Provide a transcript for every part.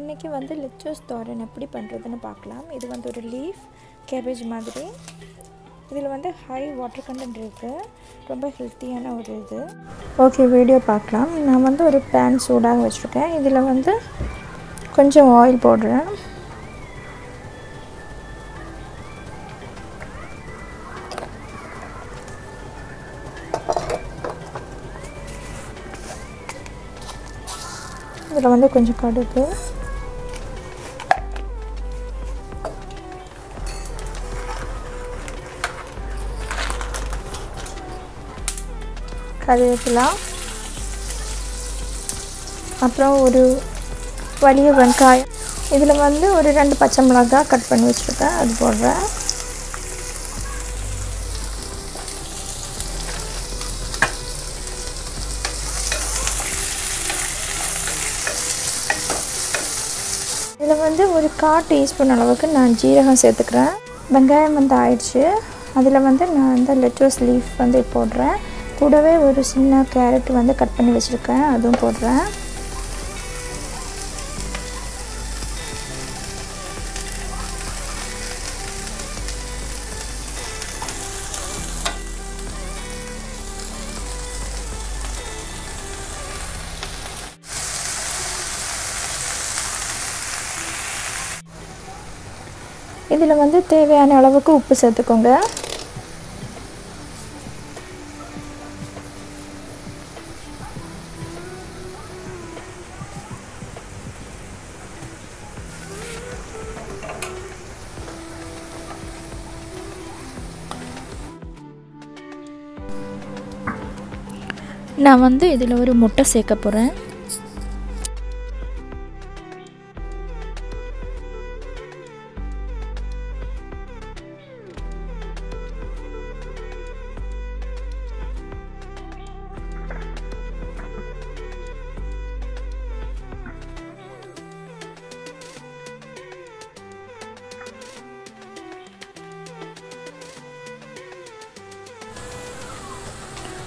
இன்றைக்கி வந்து லிச்சோஸ் தோரன் எப்படி பண்ணுறதுன்னு பார்க்கலாம். இது வந்து ஒரு லீஃப் கேபேஜ் மாதிரி. இதில் வந்து ஹை வாட்டர் கண்டென்ட் இருக்குது ரொம்ப ஹெல்த்தியான ஒரு இது. ஓகே வீடியோ பார்க்கலாம். நான் வந்து ஒரு பேன் சூடாக வச்சுருக்கேன். இதில் வந்து கொஞ்சம் ஆயில் போடுறேன். இதில் வந்து கொஞ்சம் கடுகு. கருவேப்பிலா. அப்புறம் ஒரு வலிய வெங்காயம். இதில் வந்து ஒரு ரெண்டு பச்சை மிளகாய் கட் பண்ணி வச்சுருக்கேன். அது போடுறேன். இதில் வந்து ஒரு கால் டீஸ்பூன் அளவுக்கு நான் ஜீரகம் சேர்த்துக்கிறேன். வெங்காயம் வந்து ஆயிடுச்சு. அதில் வந்து நான் இந்த லெட்டர்ஸ் லீஃப் வந்து போடுறேன். கூடவே ஒரு சின்ன கேரட் வந்து கட் பண்ணி வச்சுருக்கேன். அதுவும் போடுறேன். இதில் வந்து தேவையான அளவுக்கு உப்பு சேர்த்துக்கோங்க. நான் வந்து இதில் ஒரு முட்டை சேர்க்க போகிறேன்.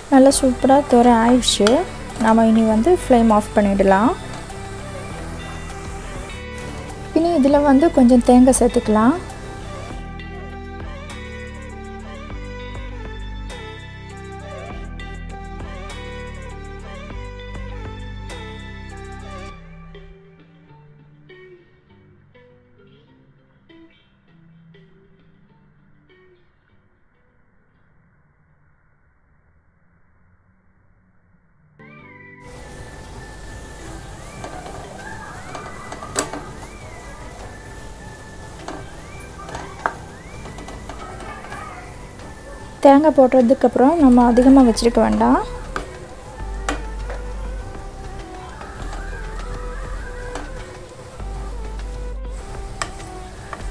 நல்லா சூப்பராக துற ஆயிடுச்சு. நாம் இனி வந்து ஃப்ளேம் ஆஃப் பண்ணிடலாம். இனி இதில் வந்து கொஞ்சம் தேங்காய் சேர்த்துக்கலாம். தேங்காய் போடுறதுக்கப்புறம் நம்ம அதிகமாக வச்சுருக்க வேண்டாம்.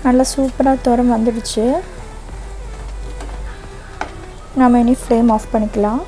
நல்லா சூப்பராக துரம் வந்துடுச்சு. நம்ம இனி ஃப்ளேம் ஆஃப் பண்ணிக்கலாம்.